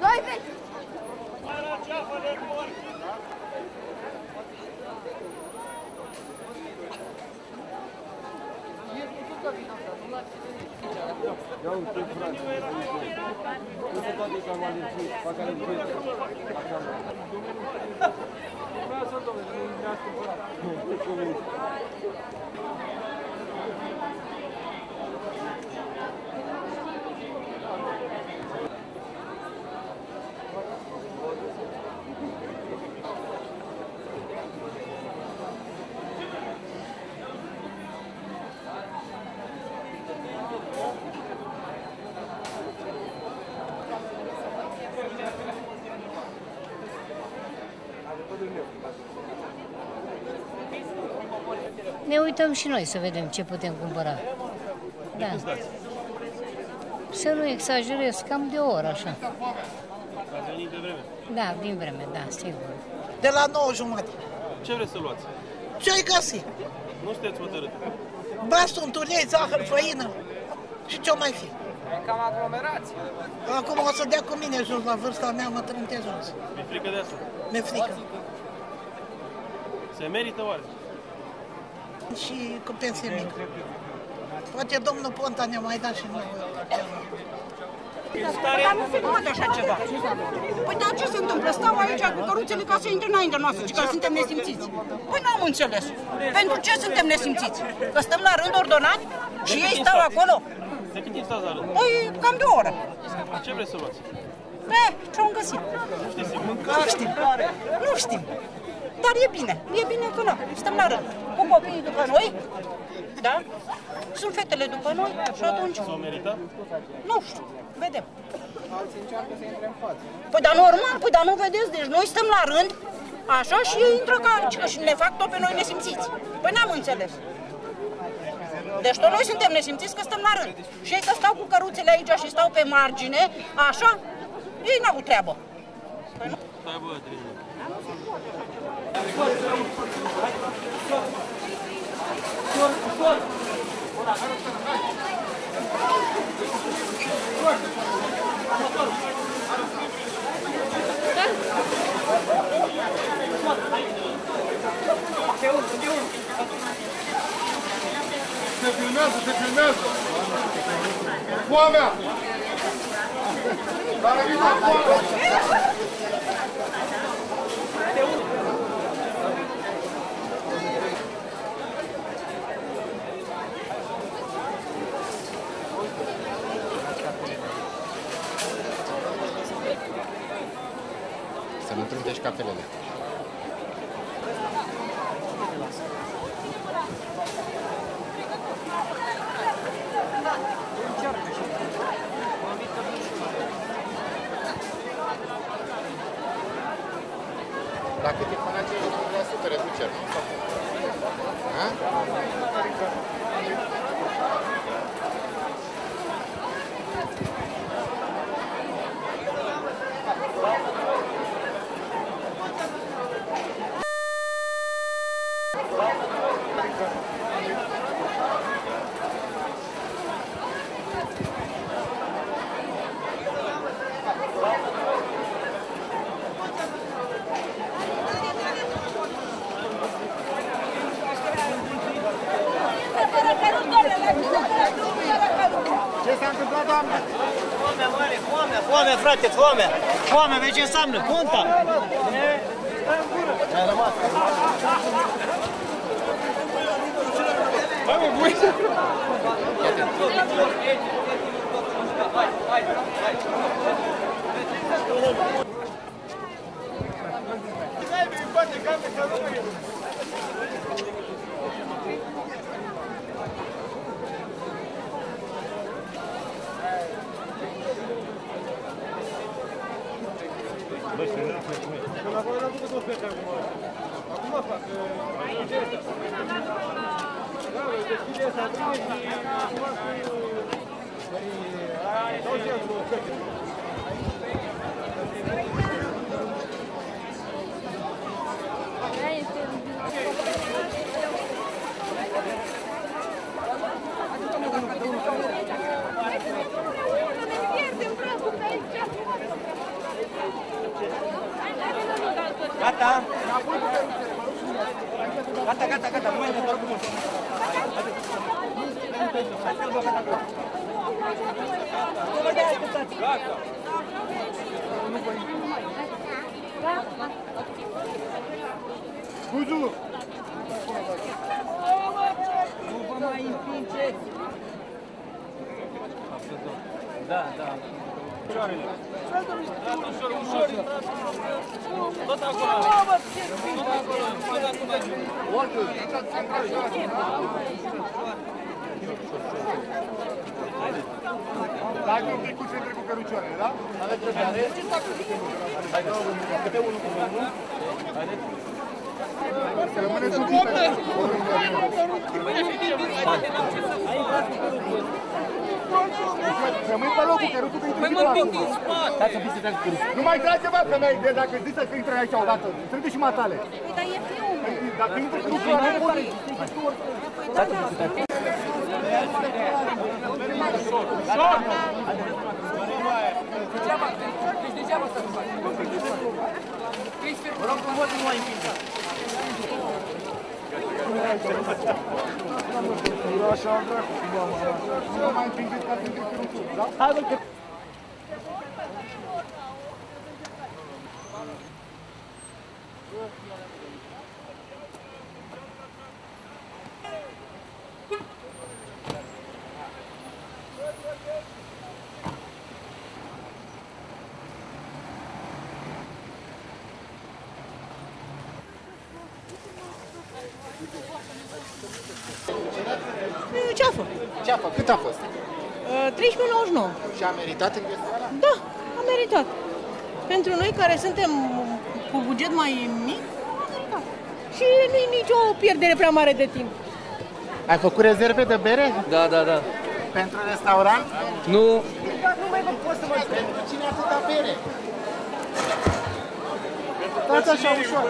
Doi vechi! Ia uite, frate. Nu se poate că am alergit, fac alergie. Așa mă. Vreau să domnule, nu mi-ați cumpărat. Nu, nu cum Ne uităm și noi să vedem ce putem cumpăra. Da. Să nu exagerez, cam de o oră așa. Ați venit de vreme. Da, din vreme, da, sigur. De la 9 jumate. Ce vreți să luați? Ce ai găsit? Nu sunteți hotărât. Baston, tulei, zahăr, făină și ce mai fi. Cam aglomerație. Acum o să dea cu mine jos la vârsta mea, mă trânte jos. Mi-e frică de asta. Mi-e frică. Se merită oare? Și cu pensie mică. Poate domnul Ponta ne-a mai dat și noi. Dar nu se poate așa ceva. Păi dar ce se întâmplă? Stau aici cu căruțele ca să intre înaintea noastră, ci că suntem nesimțiți. Păi n-am înțeles. Pentru ce suntem nesimțiți? Că stăm la rând ordonat și ei stau acolo? De când timp stați la rând? Păi cam de o oră. Ce vreți să luați? Eh, ce-am găsit? Nu știm. Nu știm. Dar e bine. E bine că nu. Stăm la rând. Cu copiii după noi. Da? Sunt fetele după noi și atunci... S-o merită? Nu știu. Vedem. Păi dar normal, păi dar nu vedeți, deci noi stăm la rând, așa și ei intră ca aici, că și ne fac tot pe noi nesimțiți. Păi n-am înțeles. Deci tot noi suntem nesimțiți că stăm la rând. Și ei că stau cu căruțele aici și stau pe margine, așa, ei n-au treabă. Păi nu. Stai bă, Trine. Se Tem firmeza, tem firmeza? Fome! Para mim, fome! Nu trântești cafelele. Dacă te până 50% reducere, nu? Ha? Ce s-a întâmplat, doamne? Foame mare, foame, foame, frate, foame. Foame, vezi ce înseamnă? Conta. Mi-a rămas. Hai mă, voi! Până acolo n-am făcut o fete acum. Acum fac. uh, ce este? Da, bă, deschide asta, prinde și acum cu... Dau și eu două fete. Gata? Gata, gata, gata, nu mai e doar cu mult. Buzu! Da, da. Ușor, ușor. Tot acolo. Tot acolo. Tot acolo. Dacă un pic cu centre cu cărucioarele, da? Aveți răbdare? Hai, dau unul, câte unul cu unul. Haideți. Să rămâneți un pic pe Rămâi pe locul, căruțul că intri și tu acum. Hai să fiți să tragi căruțul. Nu mai trage, bă, femei, de dacă zici să intri aici odată. Trage și matale. Dar e fiul. Dacă intri tu, tu nu poți. Hai să fiți să tragi. Vă rog frumos, nu mai împinge. Așa, dracu, cum am Nu mai împingeți ca să intri căruțul, da? Hai, bă, că... Ceafă. Ce a făcut? Cât a fost? Uh, 13,99. Și a meritat înghesuarea? Da, a meritat. Pentru noi care suntem cu buget mai mic, a meritat. Și nu e nicio pierdere prea mare de timp. Ai făcut rezerve de bere? Da, da, da. Pentru restaurant? Nu, Nu mai vă pot să vă Pentru cine atâta bere? Dați așa ușor.